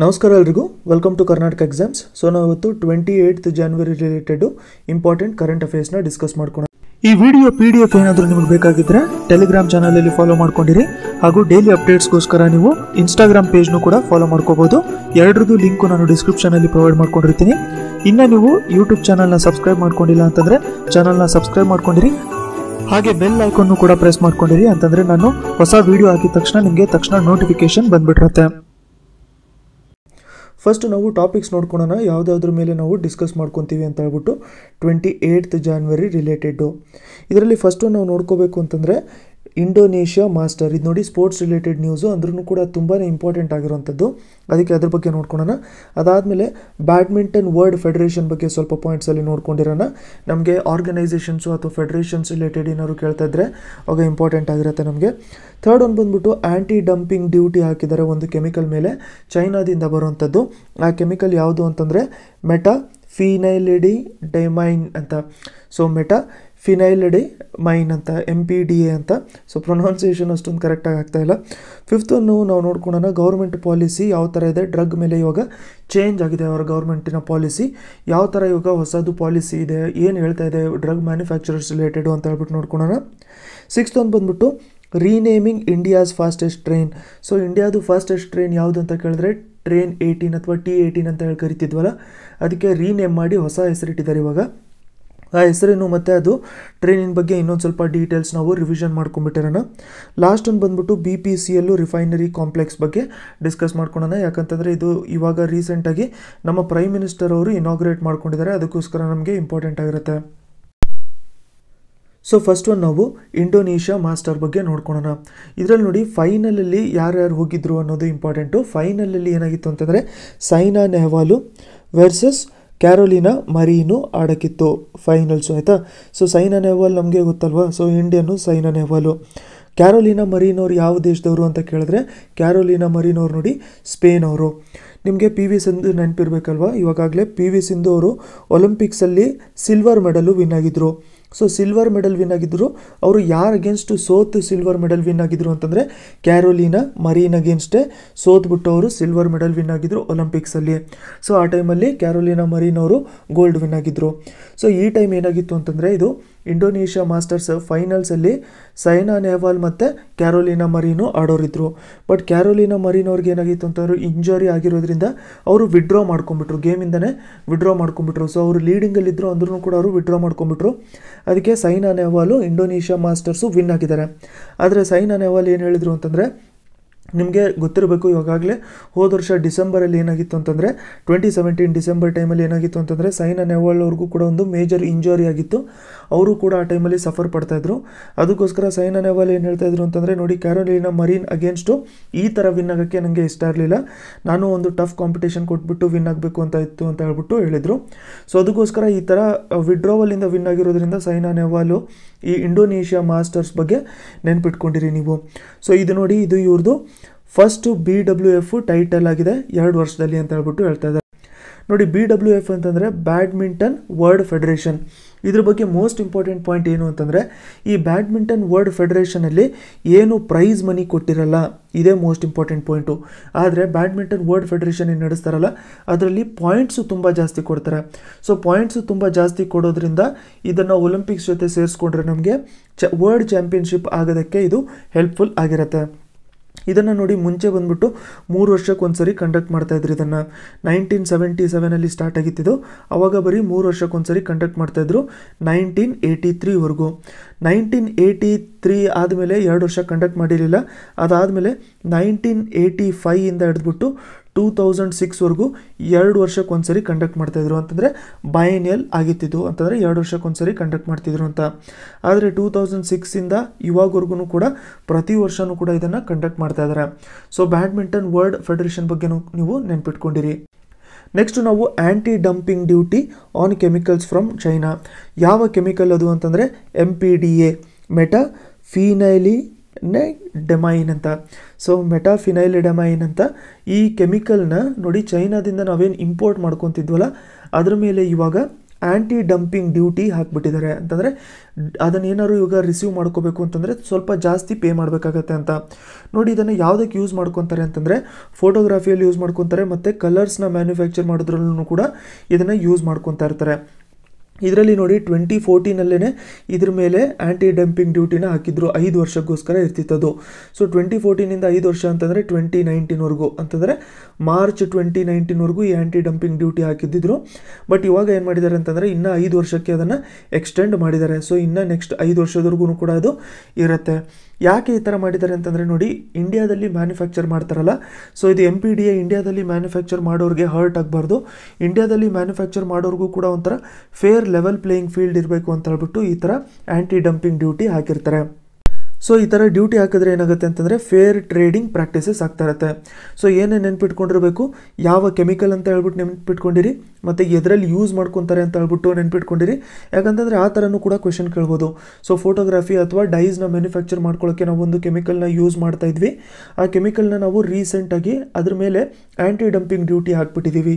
ನಮಸ್ಕಾರ ಎಲ್ರಿಗೂ. Welcome to Karnataka exams so ನಾವು ಇವತ್ತು twenty eighth January related important current ಅಫೇರ್ಸ್ನ discuss ಮಾಡ್ಕೊಂಡು ಈ ವಿಡಿಯೋ ಪಿ ಡಿ ಎಫ್ ಏನಾದರೂ ನಿಮಗೆ ಬೇಕಾಗಿದ್ರೆ ಟೆಲಿಗ್ರಾಮ್ ಚಾನಲಲ್ಲಿ ಫಾಲೋ ಮಾಡ್ಕೊಂಡಿರಿ. ಹಾಗೂ ಡೈಲಿ ಅಪ್ಡೇಟ್ಸ್ಗೋಸ್ಕರ ನೀವು ಇನ್ಸ್ಟಾಗ್ರಾಮ್ ಪೇಜ್ನು ಕೂಡ ಫಾಲೋ ಮಾಡ್ಕೋಬೋದು. ಎರಡರದ್ದು ಲಿಂಕು ನಾನು ಡಿಸ್ಕ್ರಿಪ್ಷನಲ್ಲಿ ಪ್ರೊವೈಡ್ ಮಾಡ್ಕೊಂಡಿರ್ತೀನಿ. ಇನ್ನು ನೀವು ಯೂಟ್ಯೂಬ್ ಚಾನಲ್ನ ಸಬ್ಸ್ಕ್ರೈಬ್ ಮಾಡ್ಕೊಂಡಿಲ್ಲ ಅಂತಂದರೆ ಚಾನಲ್ನ ಸಬ್ಸ್ಕ್ರೈಬ್ ಮಾಡ್ಕೊಂಡಿರಿ. ಹಾಗೆ ಬೆಲ್ ಐಕನ್ನು ಕೂಡ ಪ್ರೆಸ್ ಮಾಡ್ಕೊಂಡಿರಿ ಅಂತಂದರೆ ನಾನು ಹೊಸ ವಿಡಿಯೋ ಹಾಕಿದ ತಕ್ಷಣ ನಿಮಗೆ ತಕ್ಷಣ ನೋಟಿಫಿಕೇಶನ್ ಬಂದ್ಬಿಟ್ಟಿರುತ್ತೆ. ಫಸ್ಟ್ ನಾವು ಟಾಪಿಕ್ಸ್ ನೋಡ್ಕೊಳೋಣ ಯಾವುದಾದ್ರ ಮೇಲೆ ನಾವು ಡಿಸ್ಕಸ್ ಮಾಡ್ಕೊತೀವಿ ಅಂತ ಹೇಳ್ಬಿಟ್ಟು ಟ್ವೆಂಟಿ ಏಯ್ತ್ ಜಾನ್ವರಿ ರಿಲೇಟೆಡ್ಡು ಇದರಲ್ಲಿ ಫಸ್ಟು ನಾವು ನೋಡ್ಕೋಬೇಕು ಅಂತಂದರೆ ಇಂಡೋನೇಷ್ಯಾ ಮಾಸ್ಟರ್. ಇದು ನೋಡಿ ಸ್ಪೋರ್ಟ್ಸ್ ರಿಲೇಟೆಡ್ ನ್ಯೂಸು ಅಂದ್ರೂ ಕೂಡ ತುಂಬಾ ಇಂಪಾರ್ಟೆಂಟ್ ಆಗಿರೋಂಥದ್ದು ಅದಕ್ಕೆ ಅದ್ರ ಬಗ್ಗೆ ನೋಡ್ಕೊಳ್ಳೋಣ ಅದಾದಮೇಲೆ ಬ್ಯಾಡ್ಮಿಂಟನ್ ವರ್ಲ್ಡ್ ಫೆಡರೇಷನ್ ಬಗ್ಗೆ ಸ್ವಲ್ಪ ಪಾಯಿಂಟ್ಸಲ್ಲಿ ನೋಡ್ಕೊಂಡಿರೋಣ. ನಮಗೆ ಆರ್ಗನೈಸೇಷನ್ಸು ಅಥವಾ ಫೆಡರೇಷನ್ಸ್ ರಿಲೇಟೆಡ್ ಏನಾದ್ರು ಕೇಳ್ತಾ ಇದ್ದರೆ ಅವಾಗ ಇಂಪಾರ್ಟೆಂಟ್ ಆಗಿರುತ್ತೆ ನಮಗೆ. ಥರ್ಡ್ ಒಂದು ಬಂದ್ಬಿಟ್ಟು ಆ್ಯಂಟಿ ಡಂಪಿಂಗ್ ಡ್ಯೂಟಿ ಹಾಕಿದ್ದಾರೆ ಒಂದು ಕೆಮಿಕಲ್ ಮೇಲೆ ಚೈನಾದಿಂದ ಬರುವಂಥದ್ದು. ಆ ಕೆಮಿಕಲ್ ಯಾವುದು ಅಂತಂದರೆ ಮೆಟಾ ಫಿನೈಲಿಡಿ ಡೈಮೈನ್ ಅಂತ. ಸೊ ಮೆಟಾ ಫಿನೈಲಿಡಿ ಮೈನ್ ಅಂತ ಎಂ ಪಿ ಡಿ ಎ ಅಂತ. ಸೊ ಪ್ರೊನೌನ್ಸಿಯೇಷನ್ ಅಷ್ಟೊಂದು ಕರೆಕ್ಟಾಗಿ ಆಗ್ತಾಯಿಲ್ಲ ಫಿಫ್ತನ್ನು ನಾವು ನೋಡ್ಕೊಳ್ಳೋಣ ಗೌರ್ಮೆಂಟ್ ಪಾಲಿಸಿ ಯಾವ ಥರ ಇದೆ ಡ್ರಗ್ ಮೇಲೆ ಇವಾಗ ಚೇಂಜ್ ಆಗಿದೆ ಅವರ ಗೌರ್ಮೆಂಟಿನ ಪಾಲಿಸಿ ಯಾವ ಥರ ಇವಾಗ ಹೊಸದು ಪಾಲಿಸಿ ಇದೆ, ಏನು ಹೇಳ್ತಾ ಇದೆ ಡ್ರಗ್ ಮ್ಯಾನುಫ್ಯಾಕ್ಚರರ್ಸ್ ರಿಲೇಟೆಡು ಅಂತ ಹೇಳ್ಬಿಟ್ಟು ನೋಡ್ಕೊಳ್ಳೋಣ ಸಿಕ್ಸ್ತ್ ಒಂದು ಬಂದ್ಬಿಟ್ಟು renaming India's fastest train so ಇಂಡಿಯಾದು ಫಾಸ್ಟೆಸ್ಟ್ ಟ್ರೈನ್ ಯಾವುದು ಅಂತ ಕೇಳಿದ್ರೆ ಟ್ರೈನ್ ಏಯ್ಟೀನ್ ಅಥವಾ ಟಿ ಏಯ್ಟೀನ್ ಅಂತ ಹೇಳಿ ಕರಿತಿದ್ವಲ್ಲ. ಅದಕ್ಕೆ ರೀನೇಮ್ ಮಾಡಿ ಹೊಸ ಹೆಸರಿಟ್ಟಿದ್ದಾರೆ ಇವಾಗ. ಆ ಹೆಸರೇನು ಮತ್ತು ಅದು? ಟ್ರೈನಿನ ಬಗ್ಗೆ ಇನ್ನೊಂದು ಸ್ವಲ್ಪ ಡೀಟೇಲ್ಸ್ ನಾವು ರಿವಿಷನ್ ಮಾಡ್ಕೊಂಬಿಟ್ಟಿರೋಣ ಲಾಸ್ಟ್ ಒಂದು ಬಂದ್ಬಿಟ್ಟು B P C L refinery complex ಬಗ್ಗೆ ಡಿಸ್ಕಸ್ ಮಾಡ್ಕೊಳೋಣ. ಯಾಕಂತಂದರೆ ಇದು ಇವಾಗ ರೀಸೆಂಟಾಗಿ ನಮ್ಮ ಪ್ರೈಮ್ ಮಿನಿಸ್ಟರ್ ಅವರು ಇನಾಗ್ರೇಟ್ ಮಾಡ್ಕೊಂಡಿದ್ದಾರೆ. ಅದಕ್ಕೋಸ್ಕರ ನಮಗೆ ಇಂಪಾರ್ಟೆಂಟ್ ಆಗಿರುತ್ತೆ. ಸೊ ಫಸ್ಟ್ ಒನ್ ನಾವು ಇಂಡೋನೇಷ್ಯಾ ಮಾಸ್ಟರ್ ಬಗ್ಗೆ ನೋಡ್ಕೊಳ್ಳೋಣ ಇದರಲ್ಲಿ ನೋಡಿ ಫೈನಲಲ್ಲಿ ಯಾರ್ಯಾರು ಹೋಗಿದ್ರು ಅನ್ನೋದು ಇಂಪಾರ್ಟೆಂಟು ಫೈನಲಲ್ಲಿ ಏನಾಗಿತ್ತು ಅಂತಂದರೆ Saina Nehwal versus Carolina Marin ಆಡೋಕ್ಕಿತ್ತು finals ಆಯಿತಾ ಸೊ, ಸೈನಾ ನೆಹ್ವಾಲ್ ನಮಗೆ ಗೊತ್ತಲ್ವಾ? So, Indian Saina Nehwal. Carolina ಮರೀನವ್ರು ಯಾವ ದೇಶದವರು ಅಂತ ಕೇಳಿದ್ರೆ, ಕ್ಯಾರೋಲಿನಾ ಮರೀನವ್ರು ನೋಡಿ ಸ್ಪೇನ್ ಅವರು ನಿಮಗೆ ಪಿ ವಿ ಸಿಂಧು ನೆನಪಿರ್ಬೇಕಲ್ವಾ? ಇವಾಗಲೇ ಪಿ ವಿ ಸಿಂಧು ಅವರು ಒಲಿಂಪಿಕ್ಸಲ್ಲಿ ಸಿಲ್ವರ್ ಮೆಡಲು ವಿನ್ ಆಗಿದ್ದರು ಸೊ ಸಿಲ್ವರ್ ಮೆಡಲ್ ವಿನ್ ಆಗಿದ್ದರು ಅವರು ಯಾರು ಅಗೇನ್ಸ್ಟು ಸೋತು ಸಿಲ್ವರ್ ಮೆಡಲ್ ವಿನ್ ಆಗಿದ್ರು ಅಂತಂದರೆ ಕ್ಯಾರೋಲಿನಾ ಮರೀನ್ ಅಗೇನ್ಸ್ಟೇ ಸೋತ್ಬಿಟ್ಟು ಅವರು ಸಿಲ್ವರ್ ಮೆಡಲ್ ವಿನ್ ಆಗಿದ್ರು ಒಲಿಂಪಿಕ್ಸಲ್ಲಿ ಸೊ ಆ ಟೈಮಲ್ಲಿ ಕ್ಯಾರೋಲಿನಾ ಮರೀನ್ ಅವರು ಗೋಲ್ಡ್ ವಿನ್ ಆಗಿದ್ದರು ಸೊ ಈ ಟೈಮ್ ಏನಾಗಿತ್ತು ಅಂತಂದರೆ ಇದು ಇಂಡೋನೇಷ್ಯಾ ಮಾಸ್ಟರ್ಸ್ ಫೈನಲ್ಸಲ್ಲಿ ಸೈನಾ ನೆಹ್ವಾಲ್ ಮತ್ತು ಕ್ಯಾರೋಲಿನಾ ಮರೀನು ಆಡೋರಿದ್ರು. ಬಟ್ ಕ್ಯಾರೋಲಿನಾ ಮರೀನ್ ಅವ್ರಿಗೆ ಏನಾಗಿತ್ತು ಅಂತಂದ್ರೆ ಇಂಜುರಿ ಆಗಿರೋದ್ರಿಂದ ಅವರು ವಿಡ್ರಾ ಮಾಡ್ಕೊಂಬಿಟ್ರು ಗೇಮಿಂದನೇ ವಿಡ್ರಾ ಮಾಡ್ಕೊಂಬಿಟ್ರು ಸೊ ಅವರು ಲೀಡಿಂಗಲ್ಲಿದ್ದರು ಅಂದ್ರೂ ಕೂಡ ಅವರು ವಿಡ್ರಾ ಮಾಡ್ಕೊಂಬಿಟ್ರು ಅದಕ್ಕೆ Saina Nehwal Indonesia Masters win ಆಗಿದ್ದಾರೆ. ಆದರೆ ಸೈನಾ ನೆಹ್ವಾಲ್ ಏನು ಹೇಳಿದರು ಅಂತಂದರೆ ನಿಮಗೆ ಗೊತ್ತಿರಬೇಕು ಇವಾಗಲೇ ಹೋದ ವರ್ಷ ಡಿಸೆಂಬರಲ್ಲಿ ಏನಾಗಿತ್ತು ಅಂತಂದರೆ ಟ್ವೆಂಟಿ ಸೆವೆಂಟೀನ್ ಡಿಸೆಂಬರ್ ಟೈಮಲ್ಲಿ ಏನಾಗಿತ್ತು ಅಂತಂದರೆ ಸೈನಾ ನೆಹ್ವಾಲ್ ಅವ್ರಿಗೂ ಕೂಡ ಒಂದು ಮೇಜರ್ ಇಂಜುರಿ ಆಗಿತ್ತು. ಅವರು ಕೂಡ ಆ ಟೈಮಲ್ಲಿ ಸಫರ್ ಪಡ್ತಾಯಿದ್ರು ಅದಕ್ಕೋಸ್ಕರ ಸೈನಾ ನೆಹ್ವಾಲ್ ಏನು ಹೇಳ್ತಾ ಇದ್ರು ಅಂತಂದರೆ, ನೋಡಿ ಕ್ಯಾರೋಲಿನಾ ಮರೀನ್ ಅಗೇನ್ಸ್ಟು ಈ ಥರ ವಿನ್ ಆಗೋಕ್ಕೆ ನನಗೆ ಇಷ್ಟ ಇರಲಿಲ್ಲ. ನಾನು ಒಂದು ಟಫ್ ಕಾಂಪಿಟೇಷನ್ ಕೊಟ್ಬಿಟ್ಟು ವಿನ್ ಆಗಬೇಕು ಅಂತ ಇತ್ತು ಅಂತ ಹೇಳ್ಬಿಟ್ಟು ಹೇಳಿದರು. ಸೊ ಅದಕ್ಕೋಸ್ಕರ ಈ ಥರ ವಿಡ್ರೋವಲಿಂದ ವಿನ್ ಆಗಿರೋದ್ರಿಂದ ಸೈನಾ ನೆಹ್ವಾಲು ಈ ಇಂಡೋನೇಷ್ಯಾ ಮಾಸ್ಟರ್ಸ್ ಬಗ್ಗೆ ನೆನ್ಪಿಟ್ಕೊಂಡಿರಿ ನೀವು. ಸೊ ಇದು ನೋಡಿ, ಇದು ಇವ್ರದ್ದು first B W F title ಆಗಿದೆ. ಎರಡು ವರ್ಷದಲ್ಲಿ ಅಂತ ಹೇಳ್ಬಿಟ್ಟು ಹೇಳ್ತಾ ಇದ್ದಾರೆ. ನೋಡಿ ಬಿ ಡಬ್ಲ್ಯೂ ಎಫ್ ಅಂತಂದರೆ ಬ್ಯಾಡ್ಮಿಂಟನ್ ವರ್ಲ್ಡ್ ಫೆಡರೇಷನ್ ಇದ್ರ ಬಗ್ಗೆ ಮೋಸ್ಟ್ ಇಂಪಾರ್ಟೆಂಟ್ ಪಾಯಿಂಟ್ ಏನು ಅಂತಂದರೆ, ಈ ಬ್ಯಾಡ್ಮಿಂಟನ್ ವರ್ಲ್ಡ್ ಫೆಡರೇಷನಲ್ಲಿ ಏನು ಪ್ರೈಸ್ ಮನಿ ಕೊಟ್ಟಿರಲ್ಲ, ಇದೇ ಮೋಸ್ಟ್ ಇಂಪಾರ್ಟೆಂಟ್ ಪಾಯಿಂಟು ಆದರೆ ಬ್ಯಾಡ್ಮಿಂಟನ್ ವರ್ಲ್ಡ್ ಫೆಡರೇಷನ್ ಏನು ನಡೆಸ್ತಾರಲ್ಲ, ಅದರಲ್ಲಿ ಪಾಯಿಂಟ್ಸು ತುಂಬ ಜಾಸ್ತಿ ಕೊಡ್ತಾರೆ. ಸೊ ಪಾಯಿಂಟ್ಸು ತುಂಬ ಜಾಸ್ತಿ ಕೊಡೋದ್ರಿಂದ ಇದನ್ನು ಒಲಿಂಪಿಕ್ಸ್ ಜೊತೆ ಸೇರಿಸ್ಕೊಂಡ್ರೆ ನಮಗೆ ಚ ವರ್ಲ್ಡ್ ಚಾಂಪಿಯನ್ಶಿಪ್ ಆಗೋದಕ್ಕೆ ಇದು ಹೆಲ್ಪ್ಫುಲ್ ಆಗಿರುತ್ತೆ. ಇದನ್ನು ನೋಡಿ ಮುಂಚೆ ಬಂದ್ಬಿಟ್ಟು ಮೂರು ವರ್ಷಕ್ಕೆ ಒಂದು ಸರಿ ಕಂಡಕ್ಟ್ ಮಾಡ್ತಾಯಿದ್ರು ಇದನ್ನು. ನೈನ್ಟೀನ್ ಸೆವೆಂಟಿ ಸೆವೆನಲ್ಲಿ ಸ್ಟಾರ್ಟ್ ಆಗಿತ್ತಿದ್ದು ಅವಾಗ ಬರೀ ಮೂರು ವರ್ಷಕ್ಕೆ ಒಂದು ಸರಿ ಕಂಡಕ್ಟ್ ಮಾಡ್ತಾಯಿದ್ರು ನೈನ್ಟೀನ್ ಏಯ್ಟಿ ತ್ರೀವರೆಗೂ ನೈನ್ಟೀನ್ ಏಯ್ಟಿ ತ್ರೀ ಆದಮೇಲೆ ಎರಡು ವರ್ಷ ಕಂಡಕ್ಟ್ ಮಾಡಿರಲಿಲ್ಲ. ಅದಾದಮೇಲೆ ನೈನ್ಟೀನ್ ಏಯ್ಟಿ ಫೈಯಿಂದ ಹಿಡಿದ್ಬಿಟ್ಟು ಟೂ ತೌಸಂಡ್ ಸಿಕ್ಸ್ವರೆಗೂ ಎರಡು ವರ್ಷಕ್ಕೊಂದ್ಸರಿ ಕಂಡಕ್ಟ್ ಮಾಡ್ತಾಯಿದ್ರು ಅಂತಂದರೆ ಬೈನಿಯಲ್ ಆಗಿತ್ತಿದ್ದು ಅಂತಂದರೆ ಎರಡು ವರ್ಷಕ್ಕೊಂದ್ಸರಿ ಕಂಡಕ್ಟ್ ಮಾಡ್ತಿದ್ರು ಅಂತ. ಆದರೆ ಟೂ ತೌಸಂಡ್ ಸಿಕ್ಸಿಂದ ಇವಾಗವರೆಗೂ ಕೂಡ ಪ್ರತಿ ವರ್ಷವೂ ಕೂಡ ಇದನ್ನು ಕಂಡಕ್ಟ್ ಮಾಡ್ತಾ ಇದ್ದಾರೆ ಸೊ ಬ್ಯಾಡ್ಮಿಂಟನ್ ವರ್ಲ್ಡ್ ಫೆಡರೇಷನ್ ಬಗ್ಗೆ ನೀವು ನೆನ್ಪಿಟ್ಕೊಂಡಿರಿ. ನೆಕ್ಸ್ಟ್ ನಾವು anti dumping duty on chemicals from China ಯಾವ ಕೆಮಿಕಲ್ ಅದು ಅಂತಂದರೆ M P D A meta phenylenediamine ಅಂತ. ಸೊ ಮೆಟಾಫಿನೈಲಿಡಮೈನ್ ಅಂತ ಈ ಕೆಮಿಕಲ್ನ ನೋಡಿ ಚೈನಾದಿಂದ ನಾವೇನು ಇಂಪೋರ್ಟ್ ಮಾಡ್ಕೊತಿದ್ವಲ್ಲ, ಅದ್ರ ಮೇಲೆ ಇವಾಗ ಆ್ಯಂಟಿ ಡಂಪಿಂಗ್ ಡ್ಯೂಟಿ ಹಾಕ್ಬಿಟ್ಟಿದ್ದಾರೆ. ಅಂತಂದರೆ ಅದನ್ನು ಏನಾದ್ರು ಇವಾಗ ರಿಸೀವ್ ಮಾಡ್ಕೋಬೇಕು ಅಂತಂದರೆ ಸ್ವಲ್ಪ ಜಾಸ್ತಿ ಪೇ ಮಾಡಬೇಕಾಗತ್ತೆ ಅಂತ. ನೋಡಿ, ಇದನ್ನು ಯಾವುದಕ್ಕೆ ಯೂಸ್ ಮಾಡ್ಕೊತಾರೆ ಅಂತಂದರೆ ಫೋಟೋಗ್ರಫಿಯಲ್ಲಿ ಯೂಸ್ ಮಾಡ್ಕೊತಾರೆ, ಮತ್ತು ಕಲರ್ಸ್ನ ಮ್ಯಾನುಫ್ಯಾಕ್ಚರ್ ಮಾಡೋದ್ರಲ್ಲೂ ಕೂಡ ಇದನ್ನು ಯೂಸ್ ಮಾಡ್ಕೊತಾ ಇರ್ತಾರೆ. ಇದರಲ್ಲಿ ನೋಡಿ ಟ್ವೆಂಟಿ ಫೋರ್ಟೀನಲ್ಲೇ ಇದ್ರ ಮೇಲೆ ಆ್ಯಂಟಿ ಡಂಪಿಂಗ್ ಡ್ಯೂಟಿನ ಹಾಕಿದ್ರು ಐದು ವರ್ಷಕ್ಕೋಸ್ಕರ ಇರ್ತಿತ್ತದು. ಸೊ ಟ್ವೆಂಟಿ ಫೋರ್ಟೀನಿಂದ ಐದು ವರ್ಷ ಅಂತಂದರೆ ಟ್ವೆಂಟಿ ನೈನ್ಟೀನ್ವರೆಗೂ ಅಂತಂದರೆ ಮಾರ್ಚ್ ಟ್ವೆಂಟಿ ನೈನ್ಟೀನ್ವರೆಗೂ ಈ ಆ್ಯಂಟಿ ಡಂಪಿಂಗ್ ಡ್ಯೂಟಿ ಹಾಕಿದ್ದಿದ್ರು. ಬಟ್ ಇವಾಗ ಏನು ಮಾಡಿದ್ದಾರೆ ಅಂತಂದರೆ ಇನ್ನೂ ಐದು ವರ್ಷಕ್ಕೆ ಅದನ್ನು ಎಕ್ಸ್ಟೆಂಡ್ ಮಾಡಿದ್ದಾರೆ. ಸೊ ಇನ್ನು ನೆಕ್ಸ್ಟ್ ಐದು ವರ್ಷದವರೆಗೂ ಕೂಡ ಅದು ಇರುತ್ತೆ. ಯಾಕೆ ಈ ಥರ ಮಾಡಿದ್ದಾರೆ ಅಂತಂದರೆ ನೋಡಿ ಇಂಡಿಯಾದಲ್ಲಿ ಮ್ಯಾನುಫ್ಯಾಕ್ಚರ್ ಮಾಡ್ತಾರಲ್ಲ ಸೊ ಇದು ಎಂ ಪಿ ಡಿ ಎ ಇಂಡಿಯಾದಲ್ಲಿ ಮ್ಯಾನುಫ್ಯಾಕ್ಚರ್ ಮಾಡೋರಿಗೆ ಹರ್ಟ್ ಆಗಬಾರ್ದು. ಇಂಡಿಯಾದಲ್ಲಿ ಮ್ಯಾನುಫ್ಯಾಕ್ಚರ್ ಮಾಡೋರಿಗೂ ಕೂಡ ಒಂಥರ ಫೇರ್ ಲೆವೆಲ್ ಪ್ಲೇಯಿಂಗ್ ಫೀಲ್ಡ್ ಇರಬೇಕು ಅಂತ ಹೇಳ್ಬಿಟ್ಟು ಈ ಥರ ಆ್ಯಂಟಿ ಡಂಪಿಂಗ್ ಡ್ಯೂಟಿ ಹಾಕಿರ್ತಾರೆ. ಸೊ ಈ ಥರ ಡ್ಯೂಟಿ ಹಾಕಿದ್ರೆ ಏನಾಗುತ್ತೆ ಅಂತಂದರೆ ಫೇರ್ ಟ್ರೇಡಿಂಗ್ ಪ್ರಾಕ್ಟೀಸಸ್ ಆಗ್ತಾ ಇರುತ್ತೆ. ಸೊ ಏನೇ ನೆನ್ಪಿಟ್ಕೊಂಡಿರಬೇಕು? ಯಾವ ಕೆಮಿಕಲ್ ಅಂತ ಹೇಳ್ಬಿಟ್ಟು ನೆನ್ಪಿಟ್ಕೊಂಡಿರಿ, ಮತ್ತು ಎದರಲ್ಲಿ ಯೂಸ್ ಮಾಡ್ಕೊತಾರೆ ಅಂತ ಹೇಳ್ಬಿಟ್ಟು ನೆನ್ಪಿಟ್ಕೊಂಡಿರಿ. ಯಾಕಂತಂದರೆ ಆ ಥರನೂ ಕೂಡ ಕ್ವೆಶನ್ ಕೇಳ್ಬೋದು. ಸೊ ಫೋಟೋಗ್ರಫಿ ಅಥವಾ ಡೈಸ್ನ ಮ್ಯಾನುಫ್ಯಾಕ್ಚರ್ ಮಾಡ್ಕೊಳ್ಳೋಕ್ಕೆ ನಾವು ಒಂದು ಕೆಮಿಕಲ್ನ ಯೂಸ್ ಮಾಡ್ತಾ ಇದ್ವಿ. ಆ ಕೆಮಿಕಲ್ನ ನಾವು ರೀಸೆಂಟಾಗಿ ಅದ್ರ ಮೇಲೆ ಆ್ಯಂಟಿ ಡಂಪಿಂಗ್ ಡ್ಯೂಟಿ ಹಾಕ್ಬಿಟ್ಟಿದ್ದೀವಿ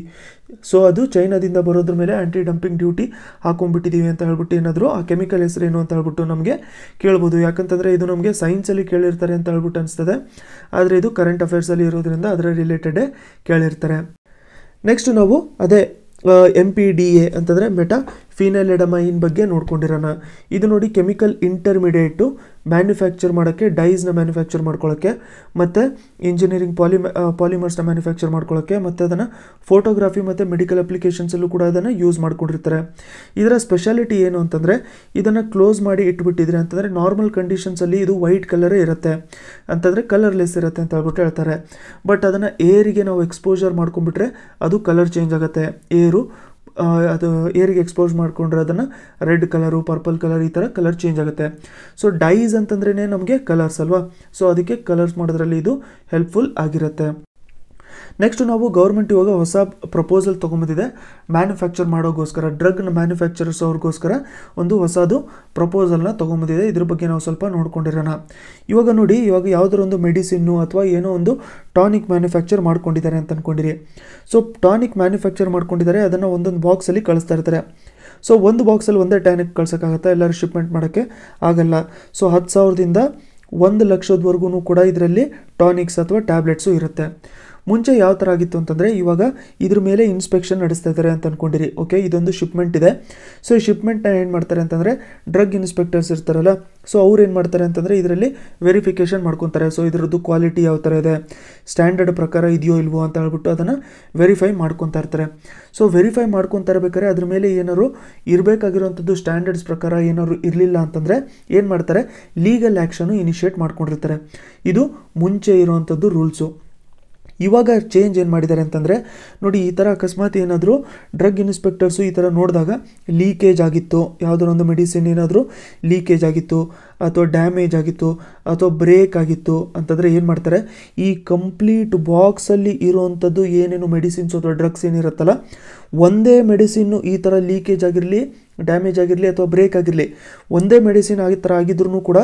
ಸೊ ಅದು ಚೈನಾದಿಂದ ಬರೋದ್ರ ಮೇಲೆ ಆ್ಯಂಟಿ ಡಂಪಿಂಗ್ ಡ್ಯೂಟಿ ಹಾಕೊಂಡ್ಬಿಟ್ಟಿದ್ದೀವಿ ಅಂತ ಹೇಳ್ಬಿಟ್ಟು ಏನಾದರೂ, ಆ ಕೆಮಿಕಲ್ ಹೆಸರೇನು ಅಂತ ಹೇಳ್ಬಿಟ್ಟು ನಮಗೆ ಕೇಳ್ಬೋದು. ಯಾಕಂತಂದರೆ ಇದು ನಮಗೆ ಸೈನ್ಸಲ್ಲಿ ಕೇಳಿರ್ತಾರೆ ಅಂತ ಹೇಳ್ಬಿಟ್ಟು ಅನಿಸ್ತದೆ. ಆದರೆ ಇದು ಕರೆಂಟ್ ಅಫೇರ್ಸಲ್ಲಿ ಇರೋದ್ರಿಂದ ಅದರ ರಿಲೇಟೆಡೇ ಕೇಳಿರ್ತಾರೆ. ನೆಕ್ಸ್ಟ್ ನಾವು ಅದೇ ಎಂ ಪಿ ಡಿ ಎ ಅಂತಂದರೆ ಮೆಟಾ ಫಿನೈಲೆಡಮೈನ್ ಬಗ್ಗೆ ನೋಡ್ಕೊಂಡಿರೋಣ. ಇದು ನೋಡಿ ಕೆಮಿಕಲ್ ಇಂಟರ್ಮಿಡಿಯೇಟು ಮ್ಯಾನುಫ್ಯಾಕ್ಚರ್ ಮಾಡೋಕ್ಕೆ, ಡೈಸ್ನ ಮ್ಯಾನುಫ್ಯಾಕ್ಚರ್ ಮಾಡ್ಕೊಳ್ಳೋಕ್ಕೆ ಮತ್ತು ಇಂಜಿನಿಯರಿಂಗ್ ಪಾಲಿ ಪಾಲಿಮರ್ಸ್ನ ಮ್ಯಾನುಫ್ಯಾಕ್ಚರ್ ಮಾಡ್ಕೊಳ್ಳೋಕ್ಕೆ ಮತ್ತು ಅದನ್ನು ಫೋಟೋಗ್ರಫಿ ಮತ್ತು ಮೆಡಿಕಲ್ ಅಪ್ಲಿಕೇಶನ್ಸಲ್ಲೂ ಕೂಡ ಅದನ್ನು ಯೂಸ್ ಮಾಡ್ಕೊಂಡಿರ್ತಾರೆ. ಇದರ ಸ್ಪೆಷಾಲಿಟಿ ಏನು ಅಂತಂದರೆ, ಇದನ್ನು ಕ್ಲೋಸ್ ಮಾಡಿ ಇಟ್ಬಿಟ್ಟಿದ್ರೆ ಅಂತಂದರೆ ನಾರ್ಮಲ್ ಕಂಡೀಷನ್ಸಲ್ಲಿ ಇದು ವೈಟ್ ಕಲರೇ ಇರುತ್ತೆ. ಅಂತಂದರೆ ಕಲರ್ಲೆಸ್ ಇರುತ್ತೆ ಅಂತ ಹೇಳ್ಬಿಟ್ಟು ಹೇಳ್ತಾರೆ. ಬಟ್ ಅದನ್ನು ಏರಿಗೆ ನಾವು ಎಕ್ಸ್ಪೋಜರ್ ಮಾಡ್ಕೊಂಡ್ಬಿಟ್ರೆ ಅದು ಕಲರ್ ಚೇಂಜ್ ಆಗುತ್ತೆ. ಏರು ಅದು ಏರಿಗೆ ಎಕ್ಸ್ಪೋಸ್ ಮಾಡಿಕೊಂಡ್ರೆ ಅದನ್ನು ರೆಡ್ ಕಲರು ಪರ್ಪಲ್ ಕಲರ್ ಈ ಥರ ಕಲರ್ ಚೇಂಜ್ ಆಗುತ್ತೆ. ಸೊ ಡೈಸ್ ಅಂತಂದ್ರೇ ನಮಗೆ ಕಲರ್ಸ್ ಅಲ್ವಾ? ಸೊ ಅದಕ್ಕೆ ಕಲರ್ಸ್ ಮಾಡೋದ್ರಲ್ಲಿ ಇದು ಹೆಲ್ಪ್ಫುಲ್ ಆಗಿರುತ್ತೆ. ನೆಕ್ಸ್ಟ್ ನಾವು ಗೌರ್ಮೆಂಟ್ ಇವಾಗ ಹೊಸ ಪ್ರಪೋಸಲ್ ತೊಗೊಂಬಂದಿದೆ ಮ್ಯಾನುಫ್ಯಾಕ್ಚರ್ ಮಾಡೋಗೋಸ್ಕರ ಡ್ರಗ್ನ ಮ್ಯಾನುಫ್ಯಾಕ್ಚರರ್ಸ್ ಅವ್ರಿಗೋಸ್ಕರ ಒಂದು ಹೊಸದು ಪ್ರಪೋಸಲ್ನ ತೊಗೊಂಬಂದಿದೆ ಇದ್ರ ಬಗ್ಗೆ ನಾವು ಸ್ವಲ್ಪ ನೋಡ್ಕೊಂಡಿರೋಣ. ಇವಾಗ ನೋಡಿ, ಇವಾಗ ಯಾವುದರ ಒಂದು ಮೆಡಿಸಿನ್ನು ಅಥವಾ ಏನೋ ಒಂದು ಟಾನಿಕ್ ಮ್ಯಾನುಫ್ಯಾಕ್ಚರ್ ಮಾಡ್ಕೊಂಡಿದ್ದಾರೆ ಅಂತ ಅಂದ್ಕೊಂಡಿರಿ ಸೊ ಟಾನಿಕ್ ಮ್ಯಾನುಫ್ಯಾಕ್ಚರ್ ಮಾಡ್ಕೊಂಡಿದ್ದಾರೆ. ಅದನ್ನು ಒಂದೊಂದು ಬಾಕ್ಸಲ್ಲಿ ಕಳಿಸ್ತಾ ಇರ್ತಾರೆ. ಸೊ ಒಂದು ಬಾಕ್ಸಲ್ಲಿ ಒಂದೇ ಟ್ಯಾನಿಕ್ ಕಳ್ಸೋಕ್ಕಾಗತ್ತಾ? ಎಲ್ಲರೂ ಶಿಪ್ಮೆಂಟ್ ಮಾಡೋಕ್ಕೆ ಆಗಲ್ಲ. ಸೊ ಹತ್ತು ಸಾವಿರದಿಂದ ಒಂದು ಲಕ್ಷದವರೆಗೂ ಕೂಡ ಇದರಲ್ಲಿ ಟಾನಿಕ್ಸ್ ಅಥವಾ ಟ್ಯಾಬ್ಲೆಟ್ಸು ಇರುತ್ತೆ. ಮುಂಚೆ ಯಾವ ಥರ ಆಗಿತ್ತು ಅಂತಂದರೆ ಇವಾಗ ಇದ್ರ ಮೇಲೆ ಇನ್ಸ್ಪೆಕ್ಷನ್ ನಡೆಸ್ತಾ ಇದ್ದಾರೆ ಅಂತ ಅಂದ್ಕೊಂಡಿರಿ ಓಕೆ ಇದೊಂದು ಶಿಪ್ಮೆಂಟ್ ಇದೆ. ಸೊ ಈ ಶಿಪ್ಮೆಂಟ್ನ ಏನು ಮಾಡ್ತಾರೆ ಅಂತಂದರೆ ಡ್ರಗ್ ಇನ್ಸ್ಪೆಕ್ಟರ್ಸ್ ಇರ್ತಾರಲ್ಲ ಸೊ ಅವ್ರು ಏನು ಮಾಡ್ತಾರೆ ಅಂತಂದರೆ ಇದರಲ್ಲಿ ವೆರಿಫಿಕೇಷನ್ ಮಾಡ್ಕೊತಾರೆ. ಸೊ ಇದರದ್ದು ಕ್ವಾಲಿಟಿ ಯಾವ ಥರ ಇದೆ ಸ್ಟ್ಯಾಂಡರ್ಡ್ ಪ್ರಕಾರ ಇದೆಯೋ ಇಲ್ವೋ ಅಂತ ಹೇಳ್ಬಿಟ್ಟು ಅದನ್ನು ವೆರಿಫೈ ಮಾಡ್ಕೊತಾ ಇರ್ತಾರೆ. ಸೊ ವೆರಿಫೈ ಮಾಡ್ಕೊತಾ ಇರಬೇಕಾದ್ರೆ ಅದ್ರ ಮೇಲೆ ಏನಾದ್ರು ಇರಬೇಕಾಗಿರುವಂಥದ್ದು ಸ್ಟ್ಯಾಂಡರ್ಡ್ಸ್ ಪ್ರಕಾರ ಏನಾದ್ರು ಇರಲಿಲ್ಲ ಅಂತಂದರೆ ಏನು ಮಾಡ್ತಾರೆ ಲೀಗಲ್ ಆ್ಯಕ್ಷನು ಇನಿಷಿಯೇಟ್ ಮಾಡ್ಕೊಂಡಿರ್ತಾರೆ. ಇದು ಮುಂಚೆ ಇರುವಂಥದ್ದು ರೂಲ್ಸು ಇವಾಗ ಚೇಂಜ್ ಏನು ಮಾಡಿದ್ದಾರೆ ಅಂತಂದರೆ, ನೋಡಿ ಈ ಥರ ಅಕಸ್ಮಾತ್ ಏನಾದರೂ ಡ್ರಗ್ ಇನ್ಸ್ಪೆಕ್ಟರ್ಸು ಈ ಥರ ನೋಡಿದಾಗ ಲೀಕೇಜ್ ಆಗಿತ್ತು. ಯಾವುದೋ ಒಂದು ಮೆಡಿಸಿನ್ ಏನಾದರೂ ಲೀಕೇಜ್ ಆಗಿತ್ತು, ಅಥವಾ ಡ್ಯಾಮೇಜ್ ಆಗಿತ್ತು, ಅಥವಾ ಬ್ರೇಕ್ ಆಗಿತ್ತು ಅಂತಂದರೆ ಏನು ಮಾಡ್ತಾರೆ, ಈ ಕಂಪ್ಲೀಟ್ ಬಾಕ್ಸಲ್ಲಿ ಇರುವಂಥದ್ದು ಏನೇನು ಮೆಡಿಸಿನ್ಸ್ ಅಥವಾ ಡ್ರಗ್ಸ್ ಏನಿರುತ್ತಲ್ಲ, ಒಂದೇ ಮೆಡಿಸಿನ್ನು ಈ ಥರ ಲೀಕೇಜ್ ಆಗಿರಲಿ ಡ್ಯಾಮೇಜ್ ಆಗಿರಲಿ, ಅಥವಾ ಬ್ರೇಕ್ ಆಗಿರಲಿ, ಒಂದೇ ಮೆಡಿಸಿನ್ ಆಗಿ ಥರ ಆಗಿದ್ರೂ ಕೂಡ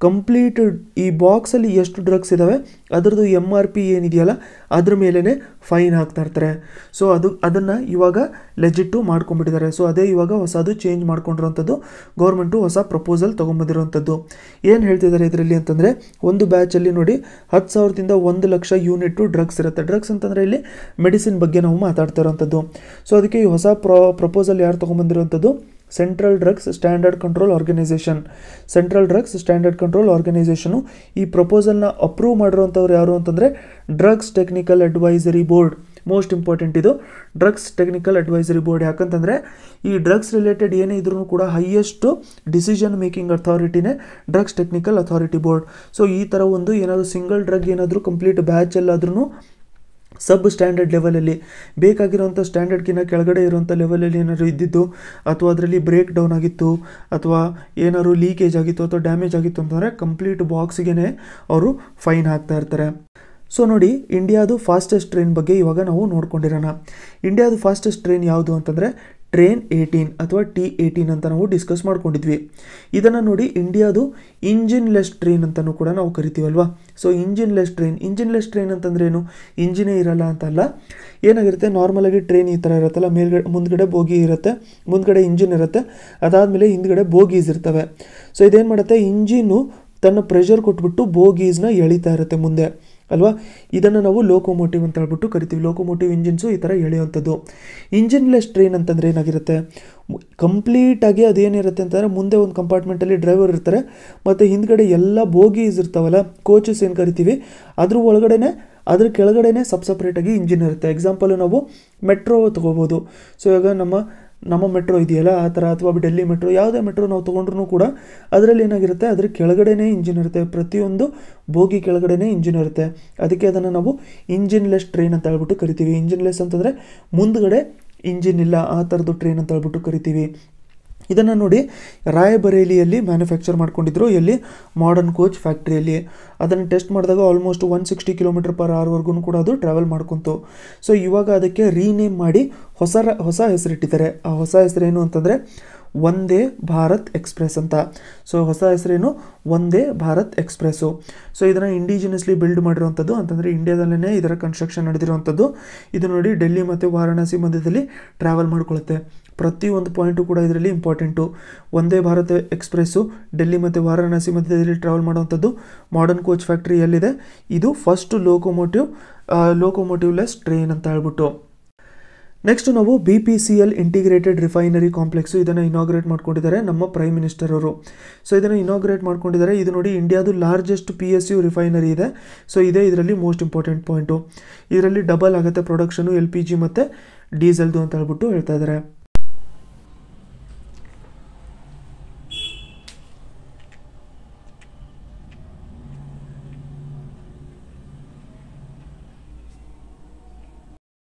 ಕಂಪ್ಲೀಟ್ ಈ ಬಾಕ್ಸಲ್ಲಿ ಎಷ್ಟು ಡ್ರಗ್ಸ್ ಇದ್ದಾವೆ ಅದರದ್ದು ಎಂ ಆರ್ ಪಿ ಏನಿದೆಯಲ್ಲ, ಅದ್ರ ಮೇಲೇ ಫೈನ್ ಹಾಕ್ತಾ ಇರ್ತಾರೆ. ಸೊ ಅದು, ಅದನ್ನು ಇವಾಗ ಲೆಜಿಟ್ಟು ಮಾಡ್ಕೊಂಡ್ಬಿಟ್ಟಿದ್ದಾರೆ. ಸೊ ಅದೇ ಇವಾಗ ಹೊಸದು ಚೇಂಜ್ ಮಾಡ್ಕೊಂಡಿರೋಂಥದ್ದು ಗೌರ್ಮೆಂಟು ಹೊಸ ಪ್ರಪೋಸಲ್ ತೊಗೊಂಬಂದಿರೋಂಥದ್ದು ಏನು ಹೇಳ್ತಿದ್ದಾರೆ ಇದರಲ್ಲಿ ಅಂತಂದರೆ, ಒಂದು ಬ್ಯಾಚಲ್ಲಿ ನೋಡಿ ಹತ್ತು ಸಾವಿರದಿಂದ ಒಂದು ಲಕ್ಷ ಯೂನಿಟ್ಟು ಡ್ರಗ್ಸ್ ಇರುತ್ತೆ. ಡ್ರಗ್ಸ್ ಅಂತಂದರೆ ಇಲ್ಲಿ ಮೆಡಿಸಿನ್ ಬಗ್ಗೆ ನಾವು ಮಾತಾಡ್ತಾ ಇರೋಂಥದ್ದು ಸೊ ಅದಕ್ಕೆ ಈ ಹೊಸ ಪ್ರೊ ಪ್ರಪೋಸಲ್ ಯಾರು ತೊಗೊಂಬಂದಿರೋಂಥದ್ದು central drugs standard control organisation central drugs standard control organisation ಈ ಪ್ರಪೋಸಲ್ನ ಅಪ್ರೂವ್ ಮಾಡಿರೋಂಥವ್ರು ಯಾರು ಅಂತಂದರೆ drugs technical advisory board most important ಇದು ಡ್ರಗ್ಸ್ ಟೆಕ್ನಿಕಲ್ ಅಡ್ವೈಸರಿ ಬೋರ್ಡ್ ಯಾಕಂತಂದರೆ ಈ ಡ್ರಗ್ಸ್ ರಿಲೇಟೆಡ್ ಏನೇ ಇದ್ರೂ ಕೂಡ highest decision making ಅಥಾರಿಟಿನೇ drugs technical authority board so ಈ ಥರ ಒಂದು ಏನಾದರೂ ಸಿಂಗಲ್ ಡ್ರಗ್ ಏನಾದರೂ ಕಂಪ್ಲೀಟ್ ಬ್ಯಾಚಲ್ಲಾದ್ರೂ ಸಬ್ ಸ್ಟ್ಯಾಂಡರ್ಡ್ ಲೆವೆಲಲ್ಲಿ ಬೇಕಾಗಿರುವಂಥ ಸ್ಟ್ಯಾಂಡರ್ಡ್ಗಿಂತ ಕೆಳಗಡೆ ಇರೋಂಥ ಲೆವೆಲಲ್ಲಿ ಏನಾದ್ರು ಇದ್ದಿದ್ದು, ಅಥವಾ ಅದರಲ್ಲಿ ಬ್ರೇಕ್ ಡೌನ್ ಆಗಿತ್ತು, ಅಥವಾ ಏನಾದ್ರು ಲೀಕೇಜ್ ಆಗಿತ್ತು, ಅಥವಾ ಡ್ಯಾಮೇಜ್ ಆಗಿತ್ತು ಅಂತಂದರೆ ಕಂಪ್ಲೀಟ್ ಬಾಕ್ಸ್ಗೆ ಅವರು ಫೈನ್ ಹಾಕ್ತಾ ಇರ್ತಾರೆ. ಸೊ ನೋಡಿ ಇಂಡಿಯಾದು ಫಾಸ್ಟೆಸ್ಟ್ ಟ್ರೈನ್ ಬಗ್ಗೆ ಇವಾಗ ನಾವು ನೋಡ್ಕೊಂಡಿರೋಣ. ಇಂಡಿಯಾದು ಫಾಸ್ಟೆಸ್ಟ್ ಟ್ರೈನ್ ಯಾವುದು ಅಂತಂದರೆ ಟ್ರೈನ್ ಏಯ್ಟೀನ್ ಅಥವಾ ಟಿ ಏಯ್ಟೀನ್ ಅಂತ ನಾವು ಡಿಸ್ಕಸ್ ಮಾಡ್ಕೊಂಡಿದ್ವಿ. ಇದನ್ನು ನೋಡಿ ಇಂಡಿಯಾದು ಇಂಜಿನ್ಲೆಸ್ ಟ್ರೈನ್ ಅಂತಲೂ ಕೂಡ ನಾವು ಕರಿತೀವಲ್ವಾ? So engine less train engineless train ಅಂತಂದ್ರೆ ಏನು? ಇಂಜಿನೇ ಇರಲ್ಲ ಅಂತಲ್ಲ. ಏನಾಗಿರುತ್ತೆ? ನಾರ್ಮಲಾಗಿ ಟ್ರೈನ್ ಈ ಥರ ಇರುತ್ತಲ್ಲ? ಮೇಲ್ಗಡೆ, ಮುಂದ್ಗಡೆ ಬೋಗಿ ಇರುತ್ತೆ. ಮುಂದ್ಗಡೆ ಇಂಜಿನ್ ಇರುತ್ತೆ. ಅದಾದಮೇಲೆ ಹಿಂದ್ಗಡೆ ಬೋಗೀಸ್ ಇರ್ತವೆ. ಸೊ ಇದೇನು ಮಾಡುತ್ತೆ? ಇಂಜಿನ್ನು ತನ್ನ ಪ್ರೆಷರ್ ಕೊಟ್ಬಿಟ್ಟು ಬೋಗೀಸ್ನ ಎಳಿತಾ ಇರುತ್ತೆ ಮುಂದೆ, ಅಲ್ವಾ? ಇದನ್ನು ನಾವು ಲೋಕೋಮೋಟಿವ್ ಅಂತ ಹೇಳ್ಬಿಟ್ಟು ಕರಿತೀವಿ. ಲೋಕೋಮೋಟಿವ್ ಇಂಜಿನ್ಸು ಈ ಥರ ಎಳೆಯುವಂಥದ್ದು. ಇಂಜಿನ್ಲೆಸ್ ಟ್ರೈನ್ ಅಂತಂದರೆ ಏನಾಗಿರುತ್ತೆ? ಕಂಪ್ಲೀಟಾಗಿ ಅದೇನಿರುತ್ತೆ ಅಂತಂದರೆ ಮುಂದೆ ಒಂದು ಕಂಪಾರ್ಟ್ಮೆಂಟಲ್ಲಿ ಡ್ರೈವರ್ ಇರ್ತಾರೆ, ಮತ್ತು ಹಿಂದ್ಗಡೆ ಎಲ್ಲ ಬೋಗೀಸ್ ಇರ್ತಾವಲ್ಲ ಕೋಚಸ್ ಏನು ಕರಿತೀವಿ? ಅದ್ರ ಒಳಗಡೆನೆ, ಅದ್ರ ಕೆಳಗಡೆನೆ ಸಪ್ ಸಪ್ರೇಟಾಗಿ ಇಂಜಿನ್ ಇರುತ್ತೆ. ಎಕ್ಸಾಂಪಲ್ ನಾವು ಮೆಟ್ರೋ ತೊಗೋಬೋದು. ಸೊ ಇವಾಗ ನಮ್ಮ ನಮ್ಮ ಮೆಟ್ರೋ ಇದೆಯಲ್ಲ ಆ ಥರ, ಅಥವಾ ಡೆಲ್ಲಿ ಮೆಟ್ರೋ, ಯಾವುದೇ ಮೆಟ್ರೋ ನಾವು ತೊಗೊಂಡ್ರೂ ಕೂಡ ಅದರಲ್ಲಿ ಏನಾಗಿರುತ್ತೆ, ಅದ್ರ ಕೆಳಗಡೆನೇ ಇಂಜಿನ್ ಇರುತ್ತೆ, ಪ್ರತಿಯೊಂದು ಬೋಗಿ ಕೆಳಗಡೆನೇ ಇಂಜಿನ್ ಇರುತ್ತೆ. ಅದಕ್ಕೆ ಅದನ್ನು ನಾವು ಇಂಜಿನ್ಲೆಸ್ ಟ್ರೈನ್ ಅಂತ ಹೇಳ್ಬಿಟ್ಟು ಕರಿತೀವಿ. ಇಂಜಿನ್ಲೆಸ್ ಅಂತಂದರೆ ಮುಂದ್ಗಡೆ ಇಂಜಿನ್ ಇಲ್ಲ, ಆ ಥರದ್ದು ಟ್ರೈನ್ ಅಂತ ಹೇಳ್ಬಿಟ್ಟು ಕರಿತೀವಿ. ಇದನ್ನು ನೋಡಿ ರಾಯಬರೇಲಿಯಲ್ಲಿ ಮ್ಯಾನುಫ್ಯಾಕ್ಚರ್ ಮಾಡ್ಕೊಂಡಿದ್ರು. ಎಲ್ಲಿ ಮಾಡರ್ನ್ ಕೋಚ್ ಫ್ಯಾಕ್ಟ್ರಿಯಲ್ಲಿ ಅದನ್ನು ಟೆಸ್ಟ್ ಮಾಡಿದಾಗ almost one sixty kilometre per ಅವರ್ವರೆಗೂ ಕೂಡ ಅದು ಟ್ರಾವೆಲ್ ಮಾಡ್ಕೊತು. ಸೊ ಇವಾಗ ಅದಕ್ಕೆ ರೀನೇಮ್ ಮಾಡಿ ಹೊಸ ಹೊಸ ಹೆಸರಿಟ್ಟಿದ್ದಾರೆ. ಆ ಹೊಸ ಹೆಸರೇನು ಅಂತಂದರೆ ಒಂದೇ ಭಾರತ್ ಎಕ್ಸ್ಪ್ರೆಸ್ ಅಂತ. ಸೊ ಹೊಸ ಹೆಸರೇನು ಒಂದೇ ಭಾರತ್ ಎಕ್ಸ್ಪ್ರೆಸ್ಸು ಸೊ ಇದನ್ನು ಇಂಡಿಜಿನಿಯಸ್ಲಿ ಬಿಲ್ಡ್ ಮಾಡಿರುವಂಥದ್ದು ಅಂತಂದರೆ ಇಂಡಿಯಾದಲ್ಲೇ ಇದರ ಕನ್ಸ್ಟ್ರಕ್ಷನ್ ನಡೆದಿರುವಂಥದ್ದು ಇದು ನೋಡಿ ಡೆಲ್ಲಿ ಮತ್ತು ವಾರಾಣಸಿ ಮಧ್ಯದಲ್ಲಿ ಟ್ರಾವೆಲ್ ಮಾಡ್ಕೊಳ್ಳುತ್ತೆ ಪ್ರತಿಯೊಂದು ಪಾಯಿಂಟು ಕೂಡ ಇದರಲ್ಲಿ ಇಂಪಾರ್ಟೆಂಟು ಒಂದೇ ಭಾರತ ಎಕ್ಸ್ಪ್ರೆಸ್ಸು, ಡೆಲ್ಲಿ ಮತ್ತು ವಾರಾಣಸಿ ಮಧ್ಯದಲ್ಲಿ ಟ್ರಾವೆಲ್ ಮಾಡುವಂಥದ್ದು. ಮಾಡರ್ನ್ ಕೋಚ್ ಫ್ಯಾಕ್ಟ್ರಿ ಎಲ್ಲಿದೆ ಇದು ಫಸ್ಟ್ ಲೋಕೋಮೋಟಿವ್ ಲೋಕೋಮೋಟಿವ್ಲೆಸ್ ಟ್ರೈನ್ ಅಂತ ಹೇಳ್ಬಿಟ್ಟು. ನೆಕ್ಸ್ಟ್ ನಾವು B P C L integrated refinery complex ಇದನ್ನು ಇನಾಗ್ರೇಟ್ ಮಾಡ್ಕೊಂಡಿದ್ದಾರೆ ನಮ್ಮ ಪ್ರೈಮ್ ಮಿನಿಸ್ಟರ್ ಅವರು. ಸೊ ಇದನ್ನು ಇನಾಗ್ರೇಟ್ ಮಾಡ್ಕೊಂಡಿದ್ದಾರೆ. ಇದು ನೋಡಿ ಇಂಡಿಯಾದು largest P S U refinery ಇದೆ. ಸೊ ಇದೇ ಇದರಲ್ಲಿ ಮೋಸ್ಟ್ ಇಂಪಾರ್ಟೆಂಟ್ ಪಾಯಿಂಟು ಇದರಲ್ಲಿ ಡಬಲ್ ಆಗುತ್ತೆ ಪ್ರೊಡಕ್ಷನು ಎಲ್ ಪಿ ಜಿ ಮತ್ತು ಡೀಸೆಲ್ದು ಅಂತ ಹೇಳ್ಬಿಟ್ಟು ಹೇಳ್ತಾ ಇದ್ದಾರೆ.